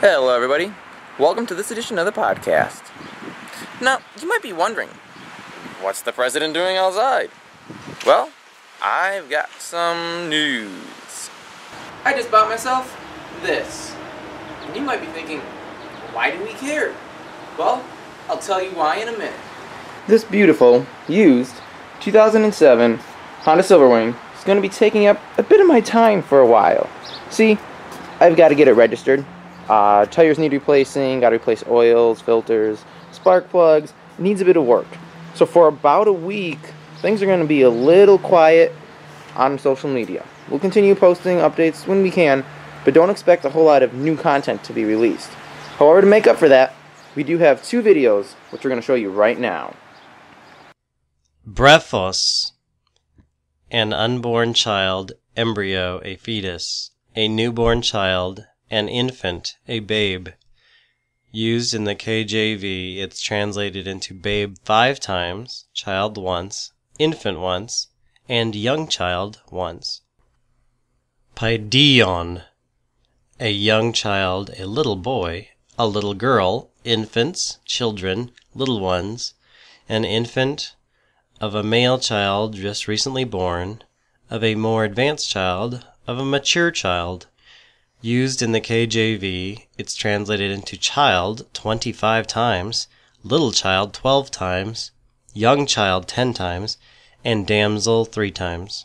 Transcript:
Hello, everybody. Welcome to this edition of the podcast. Now, you might be wondering, what's the president doing outside? Well, I've got some news. I just bought myself this. And you might be thinking, why do we care? Well, I'll tell you why in a minute. This beautiful, used, 2007 Honda Silverwing is going to be taking up a bit of my time for a while. See, I've got to get it registered. Uh, tires need replacing, got to replace oils, filters, spark plugs. Needs a bit of work. So for about a week, things are going to be a little quiet on social media. We'll continue posting updates when we can, but don't expect a whole lot of new content to be released. However, to make up for that, we do have two videos, which we're going to show you right now. Brephos, an unborn child, embryo, a fetus, a newborn child, an infant, a babe. Used in the KJV, it's translated into babe five times, child once, infant once, and young child once. Paidion, a young child, a little boy, a little girl, infants, children, little ones, an infant, of a male child just recently born, of a more advanced child, of a mature child. Used in the KJV, it's translated into child 25 times, little child 12 times, young child 10 times, and damsel 3 times.